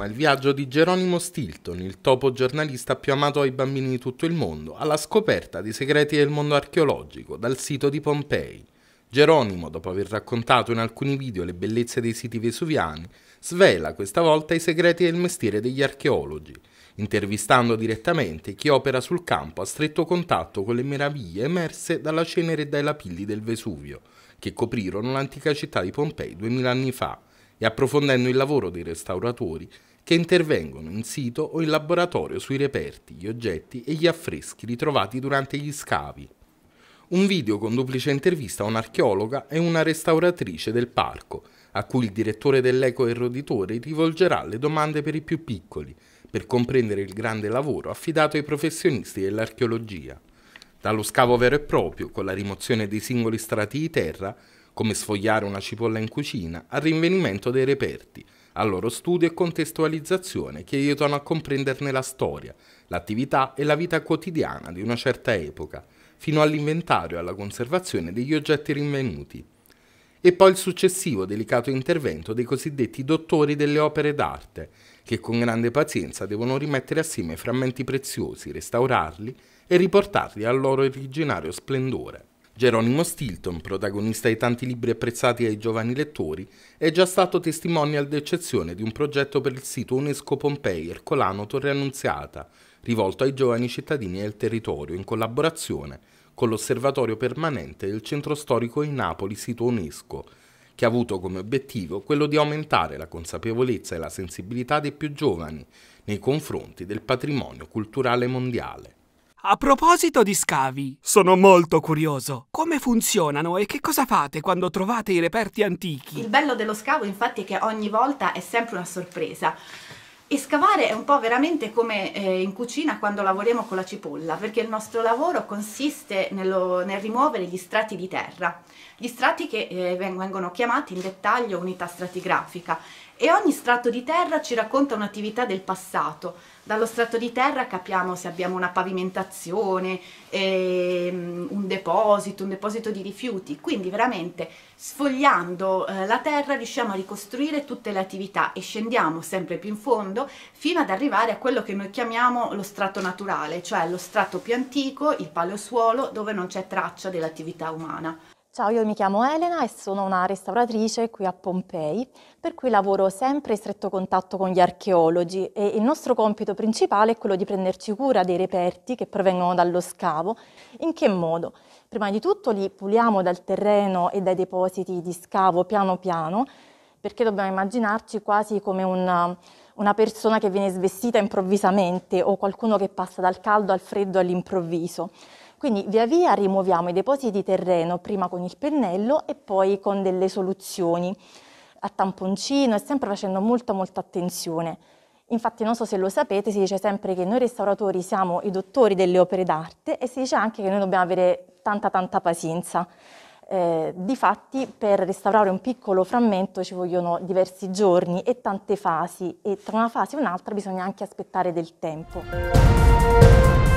continua il viaggio di Geronimo Stilton, il topo giornalista più amato ai bambini di tutto il mondo, alla scoperta dei segreti del mondo archeologico dal sito di Pompei. Geronimo, dopo aver raccontato in alcuni video le bellezze dei siti vesuviani, svela questa volta i segreti del mestiere degli archeologi, intervistando direttamente chi opera sul campo a stretto contatto con le meraviglie emerse dalla cenere e dai lapilli del Vesuvio, che coprirono l'antica città di Pompei duemila anni fa, e approfondendo il lavoro dei restauratori che intervengono in sito o in laboratorio sui reperti, gli oggetti e gli affreschi ritrovati durante gli scavi un video con duplice intervista a un'archeologa e una restauratrice del parco, a cui il direttore dell'Eco Erroditore rivolgerà le domande per i più piccoli, per comprendere il grande lavoro affidato ai professionisti dell'archeologia. Dallo scavo vero e proprio, con la rimozione dei singoli strati di terra, come sfogliare una cipolla in cucina, al rinvenimento dei reperti, al loro studio e contestualizzazione che aiutano a comprenderne la storia, l'attività e la vita quotidiana di una certa epoca, fino all'inventario e alla conservazione degli oggetti rinvenuti. E poi il successivo delicato intervento dei cosiddetti dottori delle opere d'arte, che con grande pazienza devono rimettere assieme frammenti preziosi, restaurarli e riportarli al loro originario splendore. Geronimo Stilton, protagonista di tanti libri apprezzati dai giovani lettori, è già stato testimonial d'eccezione di un progetto per il sito UNESCO Pompei Ercolano Torre Annunziata, rivolto ai giovani cittadini del territorio in collaborazione con l'Osservatorio Permanente del Centro Storico di Napoli, sito UNESCO, che ha avuto come obiettivo quello di aumentare la consapevolezza e la sensibilità dei più giovani nei confronti del patrimonio culturale mondiale. A proposito di scavi, sono molto curioso. Come funzionano e che cosa fate quando trovate i reperti antichi? Il bello dello scavo infatti è che ogni volta è sempre una sorpresa. E scavare è un po' veramente come eh, in cucina quando lavoriamo con la cipolla, perché il nostro lavoro consiste nello, nel rimuovere gli strati di terra, gli strati che eh, vengono chiamati in dettaglio unità stratigrafica e ogni strato di terra ci racconta un'attività del passato. Dallo strato di terra capiamo se abbiamo una pavimentazione, ehm, un deposito, un deposito di rifiuti, quindi veramente sfogliando eh, la terra riusciamo a ricostruire tutte le attività e scendiamo sempre più in fondo fino ad arrivare a quello che noi chiamiamo lo strato naturale, cioè lo strato più antico, il paleosuolo, dove non c'è traccia dell'attività umana. Ciao, io mi chiamo Elena e sono una restauratrice qui a Pompei, per cui lavoro sempre in stretto contatto con gli archeologi e il nostro compito principale è quello di prenderci cura dei reperti che provengono dallo scavo. In che modo? Prima di tutto li puliamo dal terreno e dai depositi di scavo piano piano, perché dobbiamo immaginarci quasi come una, una persona che viene svestita improvvisamente o qualcuno che passa dal caldo al freddo all'improvviso. Quindi via via rimuoviamo i depositi di terreno, prima con il pennello e poi con delle soluzioni a tamponcino e sempre facendo molta molta attenzione. Infatti non so se lo sapete, si dice sempre che noi restauratori siamo i dottori delle opere d'arte e si dice anche che noi dobbiamo avere tanta tanta pazienza. Eh, difatti per restaurare un piccolo frammento ci vogliono diversi giorni e tante fasi e tra una fase e un'altra bisogna anche aspettare del tempo.